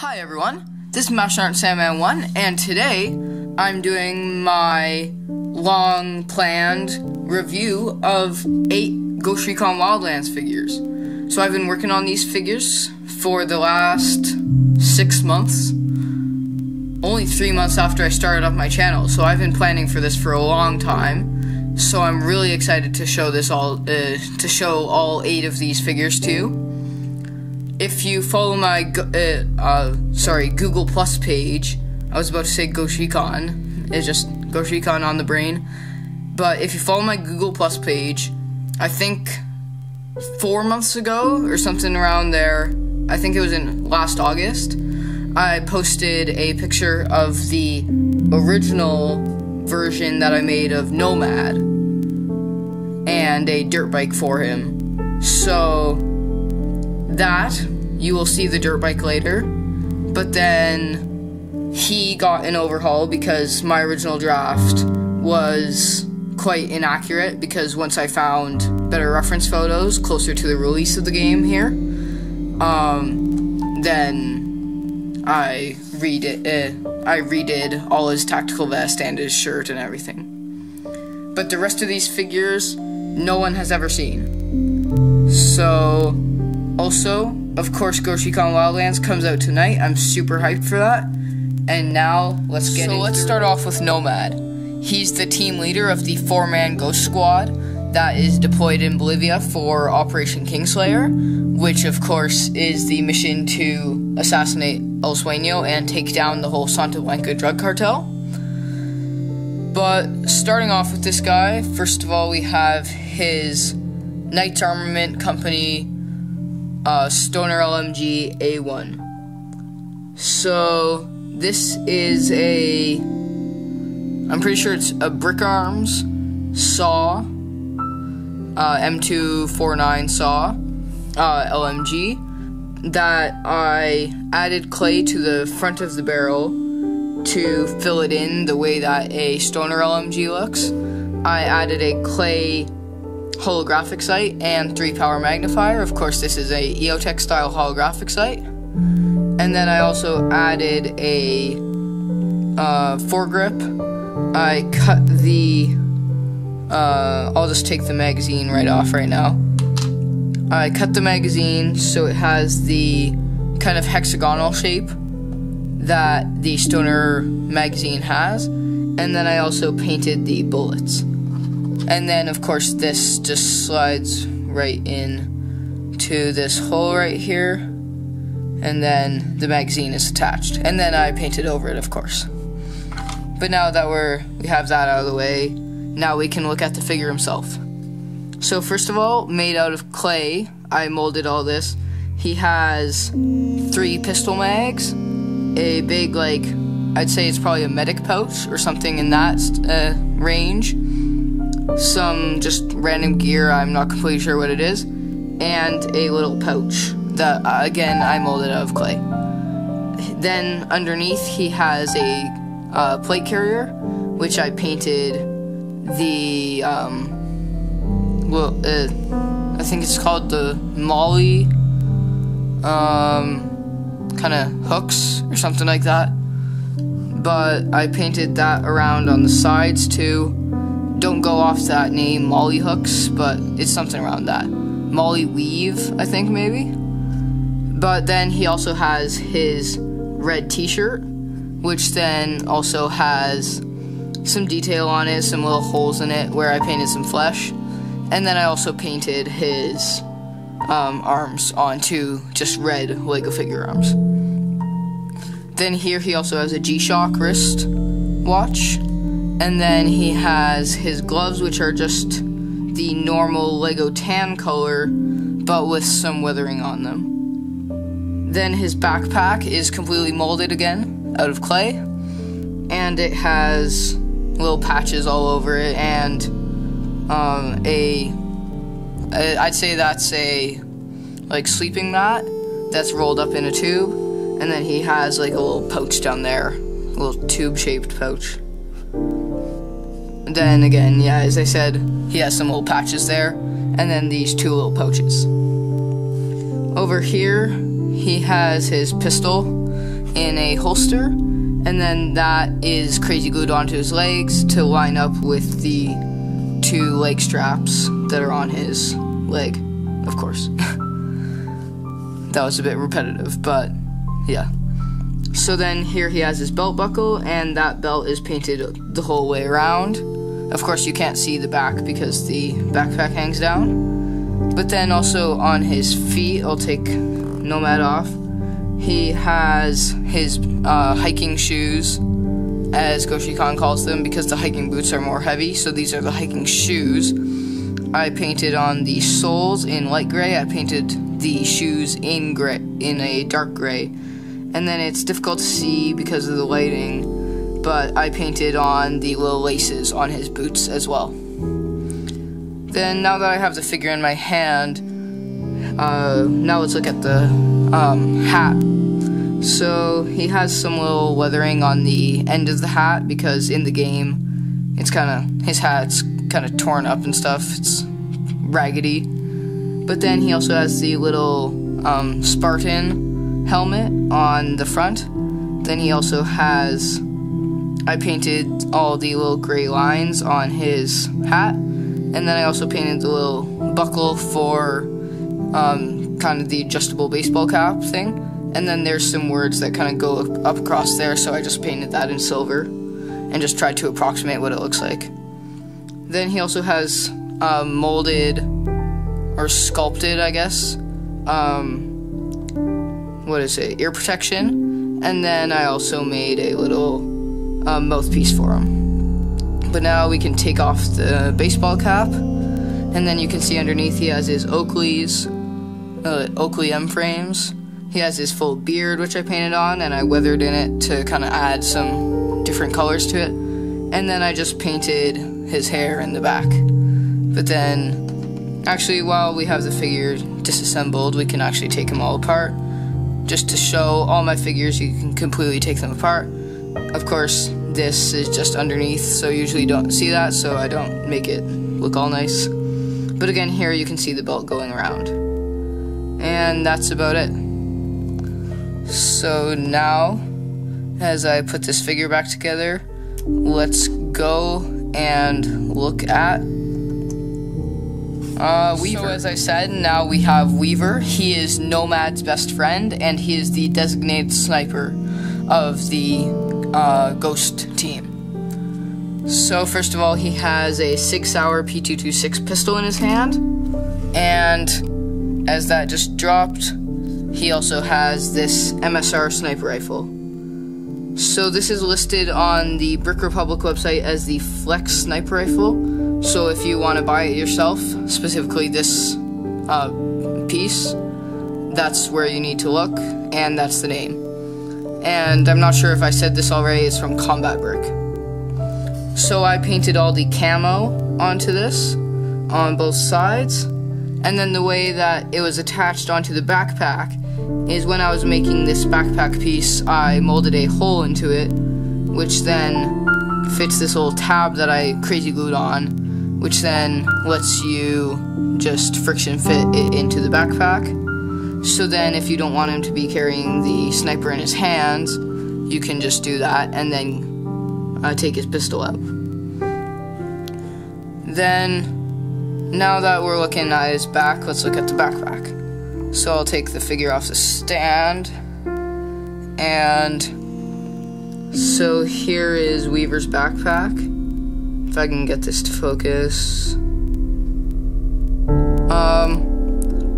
Hi everyone, this is Master Art Sandman 1, and today I'm doing my long planned review of 8 Ghost Recon Wildlands figures. So I've been working on these figures for the last 6 months. Only 3 months after I started up my channel, so I've been planning for this for a long time. So I'm really excited to show this all, uh, to show all 8 of these figures to you if you follow my uh, uh, sorry Google Plus page, I was about to say Goshikon. It's just Goshikon on the brain. But if you follow my Google Plus page, I think four months ago or something around there, I think it was in last August, I posted a picture of the original version that I made of Nomad and a dirt bike for him. So that, you will see the dirt bike later. But then he got an overhaul because my original draft was quite inaccurate because once I found better reference photos closer to the release of the game here, um, then I redid uh, I redid all his tactical vest and his shirt and everything. But the rest of these figures, no one has ever seen. So also, of course, Recon Wildlands comes out tonight. I'm super hyped for that. And now, let's get So let's start off with Nomad. He's the team leader of the four-man Ghost Squad that is deployed in Bolivia for Operation Kingslayer, which of course is the mission to assassinate El Sueño and take down the whole Santa Blanca drug cartel. But starting off with this guy, first of all, we have his Knights Armament Company uh, Stoner LMG A1. So this is a, I'm pretty sure it's a BrickArms saw, uh, M249 saw, uh, LMG that I added clay to the front of the barrel to fill it in the way that a Stoner LMG looks. I added a clay holographic sight and 3 power magnifier. Of course, this is a EOTech style holographic sight. And then I also added a uh, foregrip. I cut the. Uh, I'll just take the magazine right off right now. I cut the magazine so it has the kind of hexagonal shape that the Stoner magazine has. And then I also painted the bullets. And then, of course, this just slides right in to this hole right here. And then the magazine is attached. And then I painted over it, of course. But now that we're we have that out of the way, now we can look at the figure himself. So first of all, made out of clay, I molded all this. He has three pistol mags, a big like I'd say it's probably a medic pouch or something in that uh, range some just random gear, I'm not completely sure what it is, and a little pouch that, uh, again, I molded out of clay. Then underneath, he has a uh, plate carrier, which I painted the, um, well, uh, I think it's called the MOLLE, um, kind of hooks or something like that. But I painted that around on the sides too don't go off that name, MOLLE Hooks, but it's something around that. MOLLE Weave, I think maybe. But then he also has his red t-shirt, which then also has some detail on it, some little holes in it where I painted some flesh. And then I also painted his um, arms onto just red Lego figure arms. Then here he also has a G-Shock wrist watch and then he has his gloves, which are just the normal Lego tan color, but with some weathering on them. Then his backpack is completely molded again, out of clay, and it has little patches all over it, and um, a, a I'd say that's a like sleeping mat that's rolled up in a tube, and then he has like a little pouch down there, a little tube-shaped pouch. Then again, yeah, as I said, he has some little patches there, and then these two little pouches. Over here, he has his pistol, in a holster, and then that is crazy glued onto his legs to line up with the two leg straps that are on his leg, of course. that was a bit repetitive, but yeah. So then here he has his belt buckle, and that belt is painted the whole way around. Of course, you can't see the back because the backpack hangs down. But then also on his feet, I'll take Nomad off. He has his uh, hiking shoes, as Goshi-Khan calls them, because the hiking boots are more heavy. So these are the hiking shoes. I painted on the soles in light gray. I painted the shoes in gray, in a dark gray, and then it's difficult to see because of the lighting. But I painted on the little laces on his boots as well. Then now that I have the figure in my hand, uh, now let's look at the um, hat. So he has some little weathering on the end of the hat because in the game, it's kind of his hat's kind of torn up and stuff. It's raggedy. But then he also has the little um, Spartan helmet on the front. Then he also has. I painted all the little gray lines on his hat. And then I also painted the little buckle for um, kind of the adjustable baseball cap thing. And then there's some words that kind of go up across there, so I just painted that in silver and just tried to approximate what it looks like. Then he also has um, molded or sculpted, I guess. Um, what is it? Ear protection. And then I also made a little uh, mouthpiece for him. But now we can take off the baseball cap. And then you can see underneath he has his Oakley's, uh, Oakley M frames. He has his full beard, which I painted on, and I weathered in it to kind of add some different colors to it. And then I just painted his hair in the back. But then, actually, while we have the figure disassembled, we can actually take them all apart. Just to show all my figures, you can completely take them apart. Of course, this is just underneath, so usually you don't see that, so I don't make it look all nice. But again, here you can see the belt going around. And that's about it. So now, as I put this figure back together, let's go and look at uh, Weaver. So as I said, now we have Weaver. He is Nomad's best friend, and he is the designated sniper of the uh, Ghost team. So first of all, he has a SIG Sauer P226 pistol in his hand, and as that just dropped, he also has this MSR sniper rifle. So this is listed on the Brick Republic website as the Flex sniper rifle. So if you want to buy it yourself, specifically this uh, piece, that's where you need to look, and that's the name. And I'm not sure if I said this already, it's from Combat Brick. So I painted all the camo onto this on both sides, and then the way that it was attached onto the backpack is when I was making this backpack piece, I molded a hole into it, which then fits this little tab that I crazy glued on, which then lets you just friction fit it into the backpack. So then, if you don't want him to be carrying the sniper in his hands, you can just do that and then uh, take his pistol out. Then, now that we're looking at his back, let's look at the backpack. So I'll take the figure off the stand. And so here is Weaver's backpack. If I can get this to focus.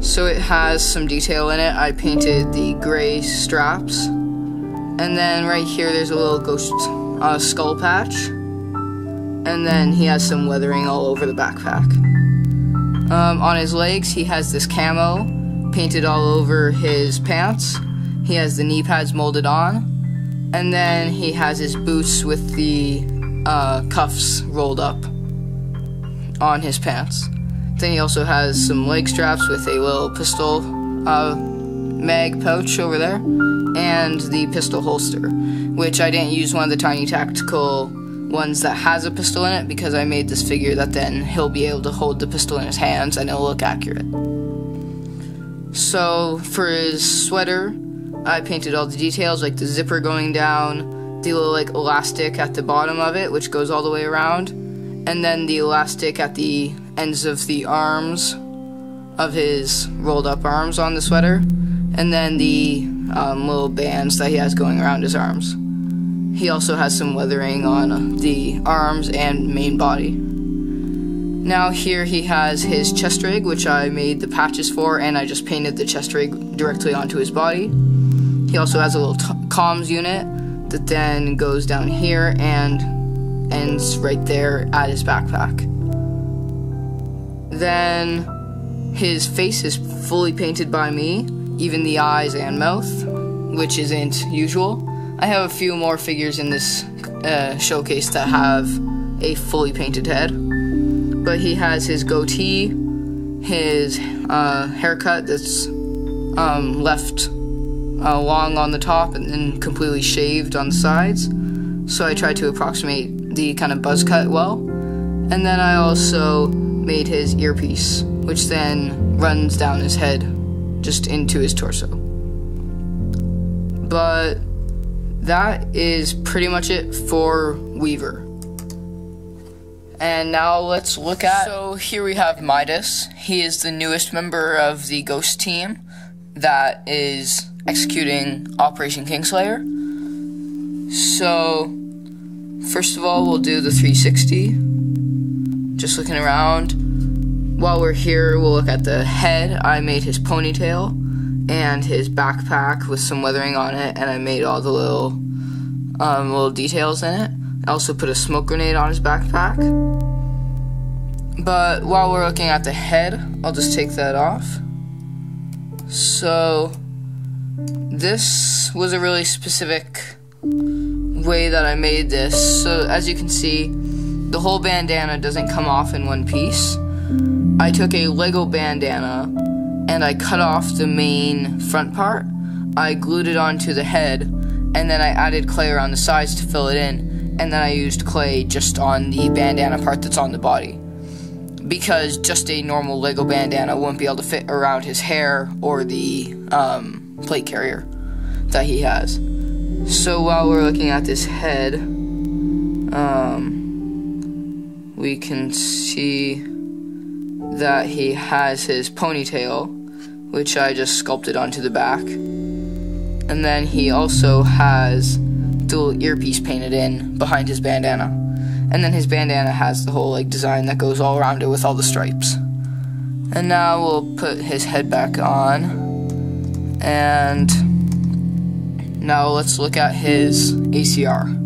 So it has some detail in it. I painted the gray straps. And then right here there's a little ghost uh, skull patch. And then he has some weathering all over the backpack. Um, on his legs, he has this camo painted all over his pants. He has the knee pads molded on. And then he has his boots with the uh, cuffs rolled up on his pants. Then he also has some leg straps with a little pistol uh, mag pouch over there and the pistol holster, which I didn't use one of the tiny tactical ones that has a pistol in it because I made this figure that then he'll be able to hold the pistol in his hands and it'll look accurate. So for his sweater, I painted all the details, like the zipper going down, the little like elastic at the bottom of it, which goes all the way around, and then the elastic at the ends of the arms of his rolled up arms on the sweater, and then the um, little bands that he has going around his arms. He also has some weathering on the arms and main body. Now here he has his chest rig, which I made the patches for, and I just painted the chest rig directly onto his body. He also has a little comms unit that then goes down here and ends right there at his backpack. Then his face is fully painted by me, even the eyes and mouth, which isn't usual. I have a few more figures in this uh, showcase that have a fully painted head but he has his goatee, his uh, haircut that's um, left uh, long on the top and then completely shaved on the sides. So I tried to approximate the kind of buzz cut well. And then I also made his earpiece, which then runs down his head just into his torso. But that is pretty much it for Weaver. And now let's look at. So here we have Midas. He is the newest member of the Ghost team that is executing Operation Kingslayer. So, first of all, we'll do the 360. Just looking around. While we're here, we'll look at the head. I made his ponytail and his backpack with some weathering on it, and I made all the little um, little details in it. I also put a smoke grenade on his backpack. But while we're looking at the head, I'll just take that off. So, this was a really specific way that I made this. So, as you can see, the whole bandana doesn't come off in one piece. I took a Lego bandana and I cut off the main front part. I glued it onto the head and then I added clay around the sides to fill it in and then I used clay just on the bandana part that's on the body. Because just a normal Lego bandana wouldn't be able to fit around his hair or the um, plate carrier that he has. So while we're looking at this head, um, we can see that he has his ponytail, which I just sculpted onto the back. And then he also has little earpiece painted in behind his bandana. And then his bandana has the whole like design that goes all around it with all the stripes. And now we'll put his head back on. And now let's look at his ACR.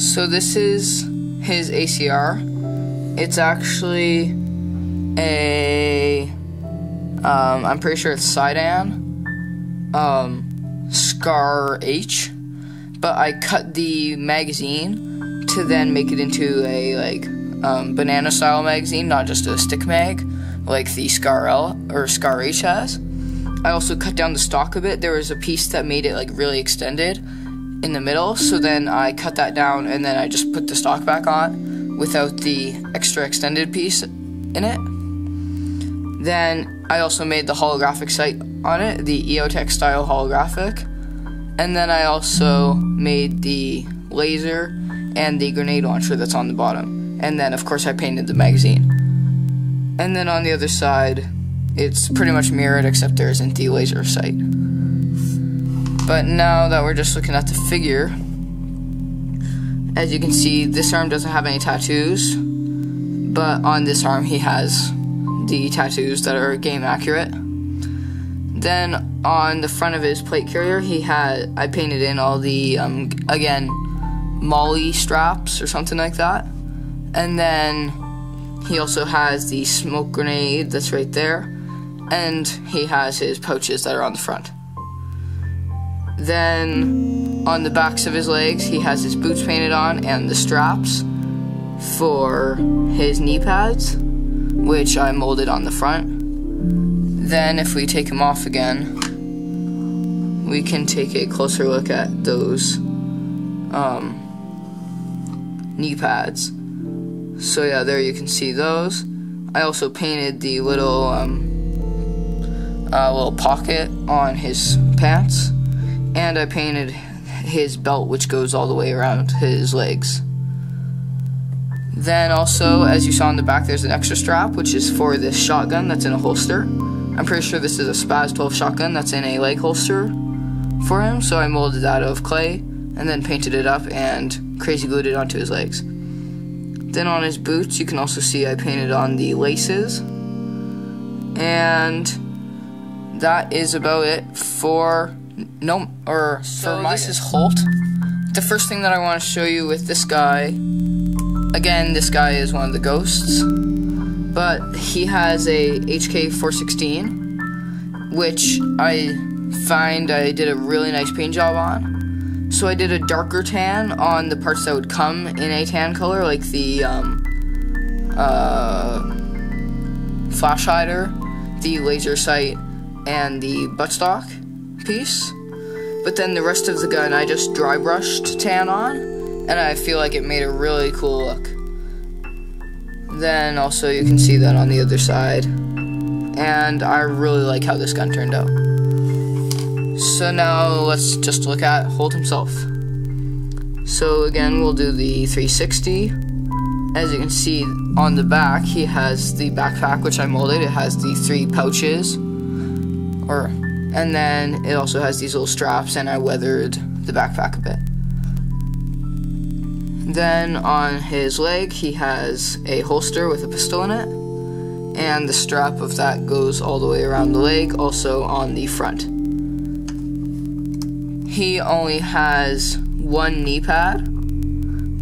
So this is his ACR. It's actually a um, I'm pretty sure it's Sidan um, Scar H, but I cut the magazine to then make it into a like um, banana style magazine, not just a stick mag like the Scar L or Scar H has. I also cut down the stock a bit. There was a piece that made it like really extended in the middle, so then I cut that down and then I just put the stock back on without the extra extended piece in it. Then I also made the holographic sight on it, the EOTech style holographic. And then I also made the laser and the grenade launcher that's on the bottom. And then, of course, I painted the magazine. And then on the other side, it's pretty much mirrored except there isn't the laser sight. But now that we're just looking at the figure, as you can see, this arm doesn't have any tattoos, but on this arm he has the tattoos that are game accurate. Then on the front of his plate carrier, he had I painted in all the um, again MOLLE straps or something like that, and then he also has the smoke grenade that's right there, and he has his pouches that are on the front. Then on the backs of his legs, he has his boots painted on and the straps for his knee pads which I molded on the front. Then if we take him off again, we can take a closer look at those um, knee pads. So yeah, there you can see those. I also painted the little um, a little pocket on his pants, and I painted his belt, which goes all the way around his legs. Then also, as you saw in the back, there's an extra strap, which is for this shotgun that's in a holster. I'm pretty sure this is a SPAS 12 shotgun that's in a leg holster for him, so I molded that out of clay and then painted it up and crazy glued it onto his legs. Then on his boots, you can also see I painted on the laces. And that is about it for no or so this is Holt. The first thing that I want to show you with this guy, again, this guy is one of the ghosts, but he has a HK 416, which I find I did a really nice paint job on. So I did a darker tan on the parts that would come in a tan color, like the um, uh, flash hider, the laser sight, and the buttstock piece. But then the rest of the gun I just dry brushed tan on, and I feel like it made a really cool look. Then also you can see that on the other side. And I really like how this gun turned out. So now let's just look at Holt himself. So again, we'll do the 360. As you can see on the back, he has the backpack which I molded. It has the three pouches, or and then it also has these little straps, and I weathered the backpack a bit. Then on his leg, he has a holster with a pistol in it, and the strap of that goes all the way around the leg, also on the front. He only has one knee pad,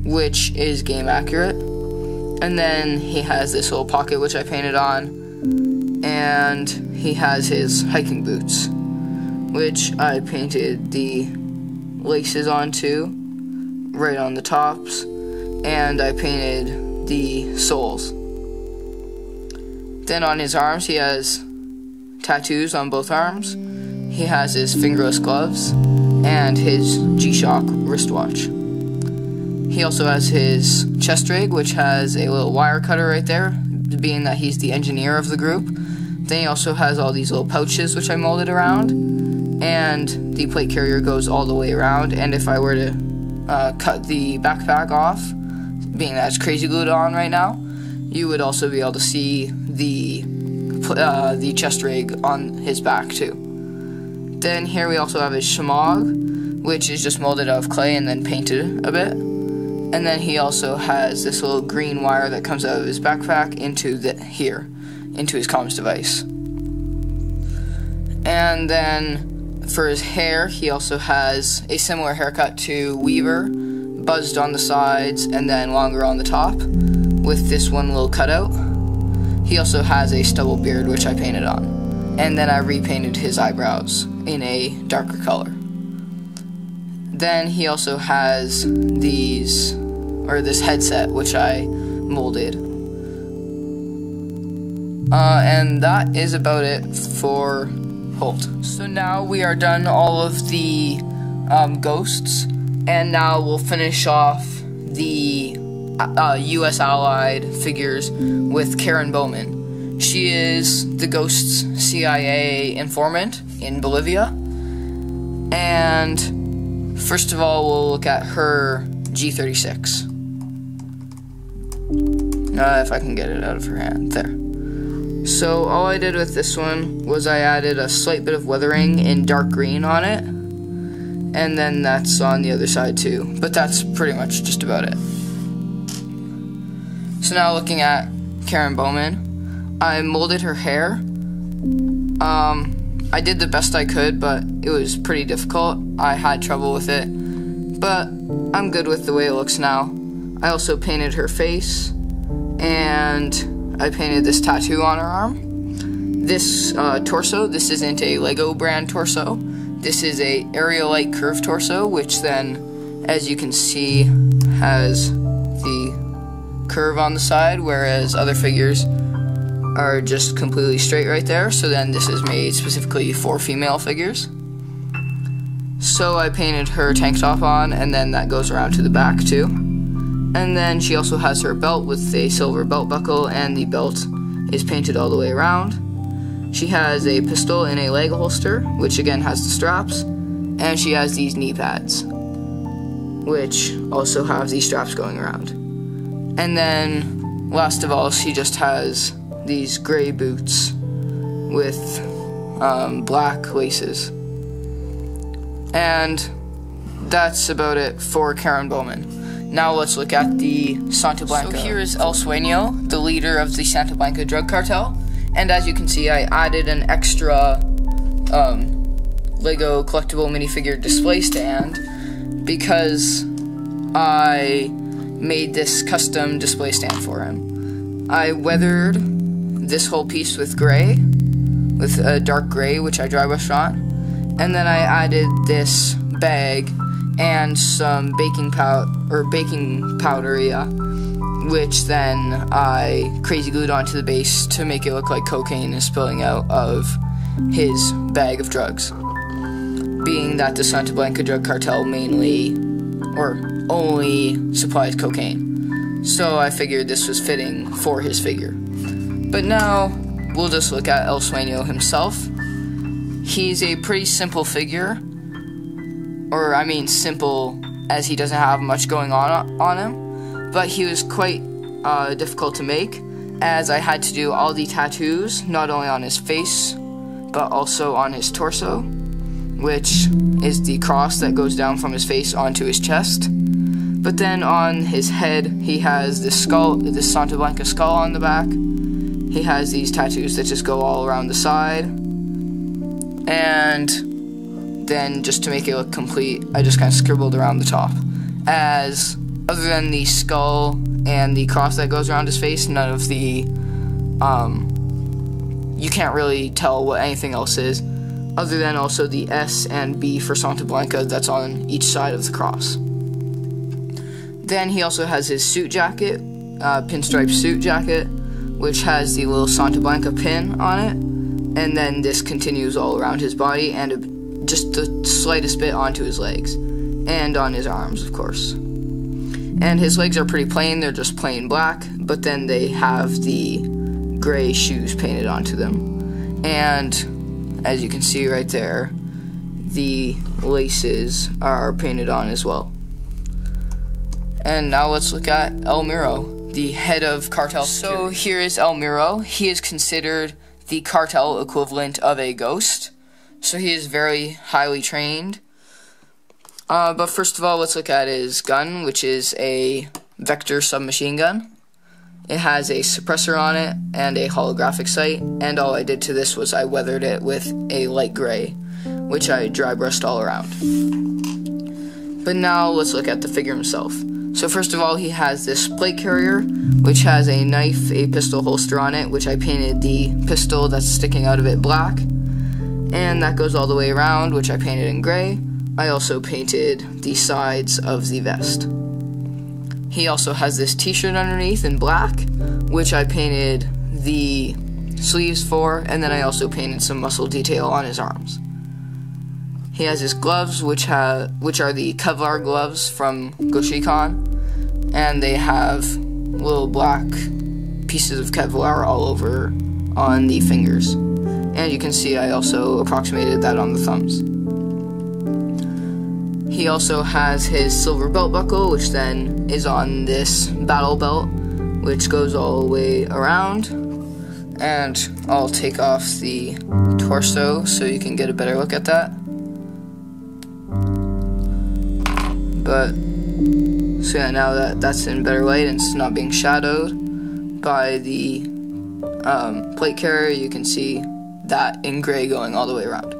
which is game accurate, and then he has this little pocket which I painted on, and he has his hiking boots, which I painted the laces onto right on the tops, and I painted the soles. Then on his arms, he has tattoos on both arms. He has his fingerless gloves and his G-Shock wristwatch. He also has his chest rig, which has a little wire cutter right there, being that he's the engineer of the group. Then he also has all these little pouches, which I molded around, and the plate carrier goes all the way around. And if I were to uh, cut the backpack off, being that it's crazy glued on right now, you would also be able to see the uh, the chest rig on his back too. Then here we also have his shemagh, which is just molded out of clay and then painted a bit. And then he also has this little green wire that comes out of his backpack into the here, into his comms device. And then for his hair, he also has a similar haircut to Weaver, buzzed on the sides and then longer on the top, with this one little cutout. He also has a stubble beard, which I painted on. And then I repainted his eyebrows in a darker color. Then he also has these, or this headset, which I molded. Uh, and that is about it for So now we are done all of the um, ghosts, and now we'll finish off the uh, U.S. Allied figures with Karen Bowman. She is the Ghost's CIA informant in Bolivia. And first of all, we'll look at her G36. Uh, if I can get it out of her hand. There. So all I did with this one was I added a slight bit of weathering in dark green on it. And then that's on the other side too. But that's pretty much just about it. So now looking at Karen Bowman, I molded her hair. Um, I did the best I could, but it was pretty difficult. I had trouble with it, but I'm good with the way it looks now. I also painted her face, and I painted this tattoo on her arm. This uh, torso, this isn't a Lego brand torso. This is a Arealight curved torso, which then, as you can see, has the curve on the side, whereas other figures are just completely straight right there. So then this is made specifically for female figures. So I painted her tank top on, and then that goes around to the back too. And then she also has her belt with a silver belt buckle, and the belt is painted all the way around. She has a pistol in a leg holster, which again has the straps, and she has these knee pads, which also have these straps going around. And then, last of all, she just has these gray boots with um, black laces. And that's about it for Karen Bowman. Now let's look at the Santa Blanca. So here is El Sueño, the leader of the Santa Blanca drug cartel. And as you can see, I added an extra um, Lego collectible minifigure display stand because I made this custom display stand for him. I weathered this whole piece with gray, with a dark gray, which I dry brushed on, and then I added this bag and some baking powder or baking powder, yeah, uh, which then I crazy glued onto the base to make it look like cocaine is spilling out of his bag of drugs. Being that the Santa Blanca drug cartel mainly or only supplies cocaine. So I figured this was fitting for his figure. But now we'll just look at El Sueño himself. He's a pretty simple figure or I mean simple as he doesn't have much going on on him, but he was quite uh, difficult to make as I had to do all the tattoos not only on his face but also on his torso, which is the cross that goes down from his face onto his chest. But then on his head, he has this skull, this Santa Blanca skull on the back. He has these tattoos that just go all around the side. And then just to make it look complete, I just kind of scribbled around the top. As other than the skull and the cross that goes around his face, none of the um, you can't really tell what anything else is, other than also the S and B for Santa Blanca that's on each side of the cross. Then he also has his suit jacket, uh, pinstripe suit jacket, which has the little Santa Blanca pin on it, and then this continues all around his body and a just the slightest bit onto his legs and on his arms, of course. And his legs are pretty plain, they're just plain black, but then they have the gray shoes painted onto them. And as you can see right there, the laces are painted on as well. And now let's look at El Muro, the head of cartel. So here is El Muro. He is considered the cartel equivalent of a ghost. So he is very highly trained. Uh, but first of all, let's look at his gun, which is a Vector submachine gun. It has a suppressor on it and a holographic sight, and all I did to this was I weathered it with a light gray, which I dry brushed all around. But now let's look at the figure himself. So first of all, he has this plate carrier, which has a knife, a pistol holster on it, which I painted the pistol that's sticking out of it black, and that goes all the way around, which I painted in gray. I also painted the sides of the vest. He also has this t-shirt underneath in black, which I painted the sleeves for, and then I also painted some muscle detail on his arms. He has his gloves, which have which are the Kevlar gloves from Goshikon, and they have little black pieces of Kevlar all over on the fingers. And you can see I also approximated that on the thumbs. He also has his silver belt buckle, which then is on this battle belt, which goes all the way around. And I'll take off the torso so you can get a better look at that. But, so yeah, now that that's in better light and it's not being shadowed by the um, plate carrier, you can see that in gray going all the way around.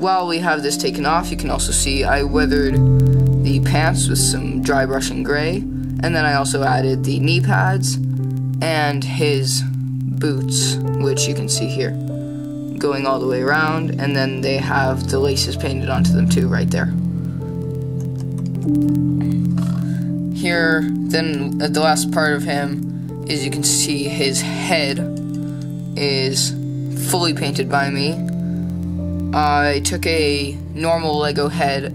While we have this taken off, you can also see I weathered the pants with some dry brush and gray, and then I also added the knee pads and his boots, which you can see here, going all the way around, and then they have the laces painted onto them too, right there. Here, then at the last part of him is you can see his head is fully painted by me. I took a normal Lego head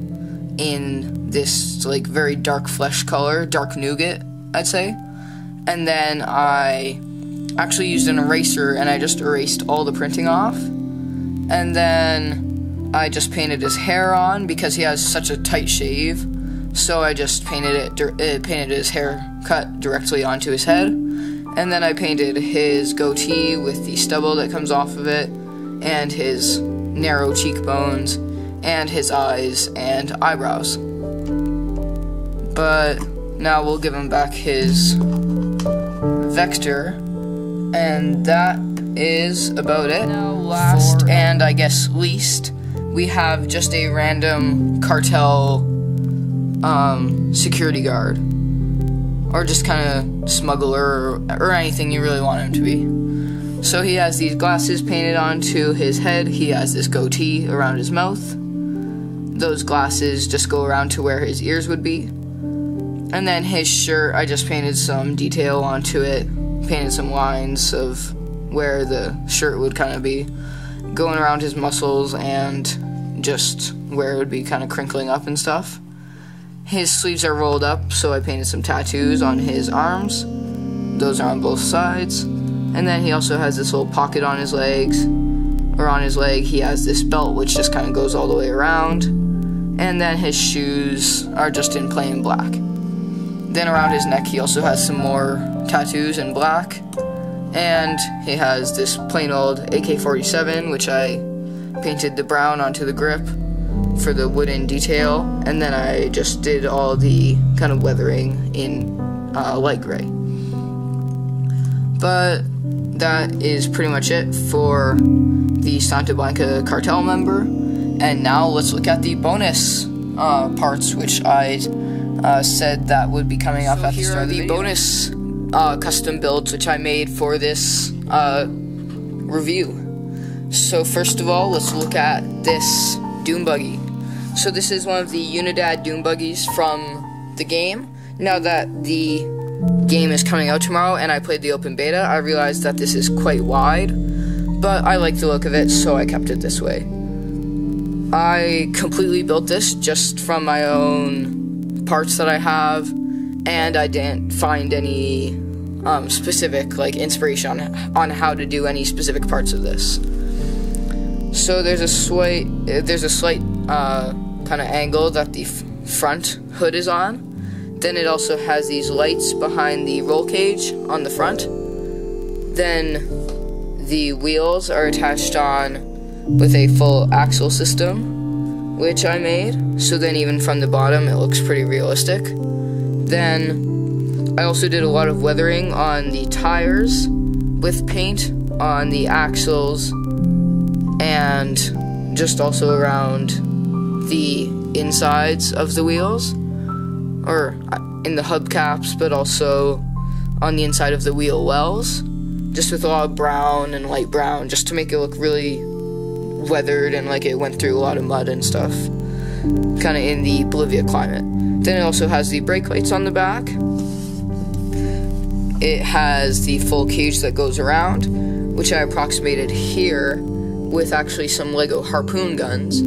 in this like very dark flesh color, dark nougat, I'd say. And then I actually used an eraser and I just erased all the printing off. And then I just painted his hair on because he has such a tight shave. So I just painted it, uh, painted his hair cut directly onto his head. And then I painted his goatee with the stubble that comes off of it, and his narrow cheekbones, and his eyes and eyebrows. But now we'll give him back his vector, and that is about it. Now, last and I guess least, we have just a random cartel um, security guard, or just kind of smuggler, or, or anything you really want him to be. So he has these glasses painted onto his head. He has this goatee around his mouth. Those glasses just go around to where his ears would be. And then his shirt, I just painted some detail onto it, painted some lines of where the shirt would kind of be going around his muscles and just where it would be kind of crinkling up and stuff. His sleeves are rolled up, so I painted some tattoos on his arms. Those are on both sides. And then he also has this little pocket on his legs, or on his leg, he has this belt which just kind of goes all the way around. And then his shoes are just in plain black. Then around his neck, he also has some more tattoos in black. And he has this plain old AK 47, which I painted the brown onto the grip for the wooden detail, and then I just did all the kind of weathering in uh, light gray. But that is pretty much it for the Santa Blanca cartel member. And now let's look at the bonus uh, parts, which I uh, said that would be coming up so at the start of the, the bonus uh, custom builds, which I made for this uh, review. So first of all, let's look at this dune buggy. So this is one of the Unidad dune buggies from the game. Now that the game is coming out tomorrow and I played the open beta, I realized that this is quite wide, but I like the look of it, so I kept it this way. I completely built this just from my own parts that I have, and I didn't find any um, specific like inspiration on, on how to do any specific parts of this. So there's a slight there's a slight uh, kind of angle that the front hood is on. Then it also has these lights behind the roll cage on the front. Then the wheels are attached on with a full axle system, which I made. So then even from the bottom, it looks pretty realistic. Then I also did a lot of weathering on the tires with paint on the axles and just also around the insides of the wheels, or uh, in the hubcaps, but also on the inside of the wheel wells, just with a lot of brown and light brown, just to make it look really weathered and like it went through a lot of mud and stuff, kind of in the Bolivia climate. Then it also has the brake lights on the back. It has the full cage that goes around, which I approximated here with actually some Lego harpoon guns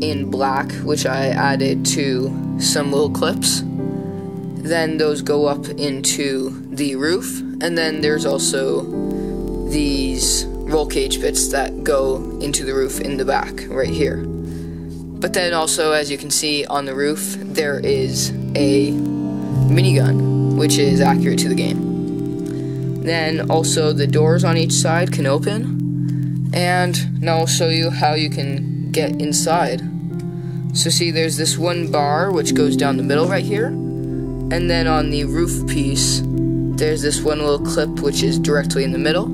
in black, which I added to some little clips. Then those go up into the roof, and then there's also these roll cage bits that go into the roof in the back, right here. But then also, as you can see on the roof, there is a minigun, which is accurate to the game. Then also the doors on each side can open, and now I'll show you how you can get inside. So see, there's this one bar which goes down the middle right here, and then on the roof piece, there's this one little clip which is directly in the middle.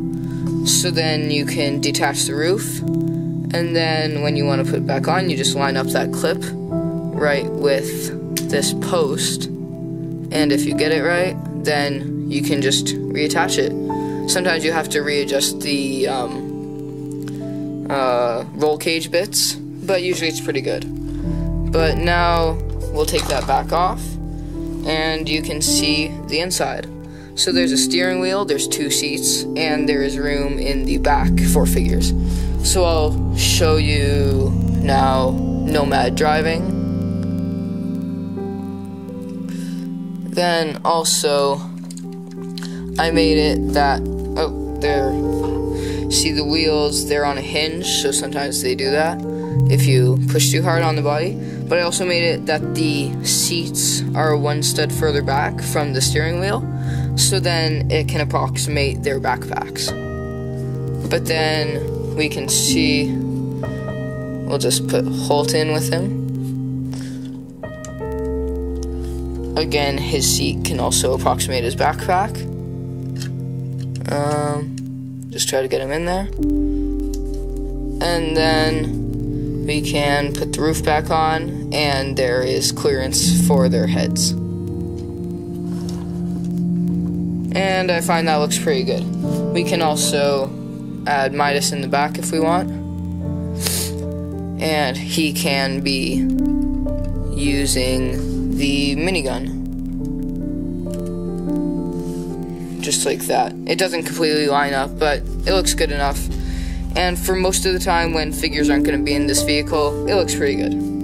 So then you can detach the roof, and then when you want to put it back on, you just line up that clip right with this post, and if you get it right, then you can just reattach it. Sometimes you have to readjust the um, uh, roll cage bits, but usually it's pretty good. But now we'll take that back off and you can see the inside. So there's a steering wheel, there's two seats, and there is room in the back for figures. So I'll show you now Nomad driving. Then also, I made it that, oh, they're see the wheels they're on a hinge, so sometimes they do that if you push too hard on the body. But I also made it that the seats are one stud further back from the steering wheel, so then it can approximate their backpacks. But then we can see, we'll just put Holt in with him. Again, his seat can also approximate his backpack. Um, just try to get him in there. And then we can put the roof back on, and there is clearance for their heads. And I find that looks pretty good. We can also add Midas in the back if we want. And he can be using the minigun. Just like that. It doesn't completely line up, but it looks good enough. And for most of the time when figures aren't going to be in this vehicle, it looks pretty good.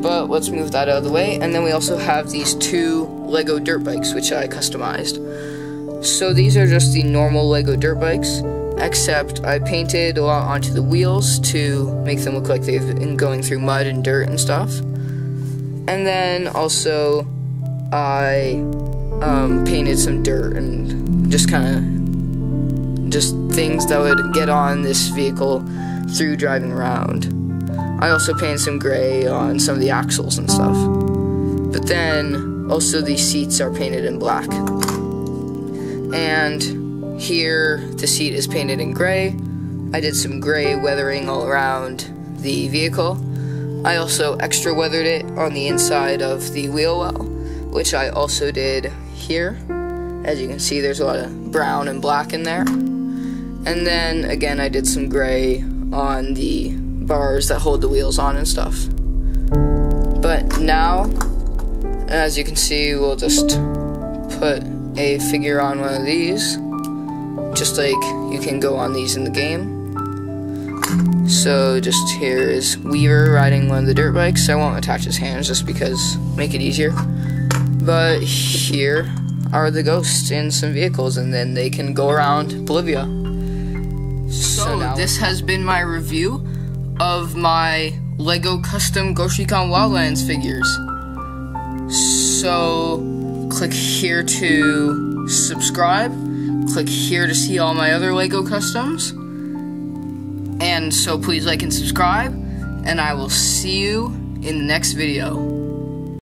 But let's move that out of the way. And then we also have these two Lego dirt bikes, which I customized. So these are just the normal Lego dirt bikes, except I painted a lot onto the wheels to make them look like they've been going through mud and dirt and stuff. And then also I um, painted some dirt and just kind of just things that would get on this vehicle through driving around. I also painted some gray on some of the axles and stuff. But then also these seats are painted in black. And here the seat is painted in gray. I did some gray weathering all around the vehicle. I also extra weathered it on the inside of the wheel well, which I also did here. As you can see, there's a lot of brown and black in there. And then again, I did some gray on the bars that hold the wheels on and stuff. But now, as you can see, we'll just put a figure on one of these, just like you can go on these in the game. So just here is Weaver riding one of the dirt bikes. I won't attach his hands just because make it easier. But here are the ghosts in some vehicles, and then they can go around Bolivia. So, so this has been my review of my Lego custom Recon Wildlands figures. So click here to subscribe. Click here to see all my other Lego customs. And so please like and subscribe. And I will see you in the next video.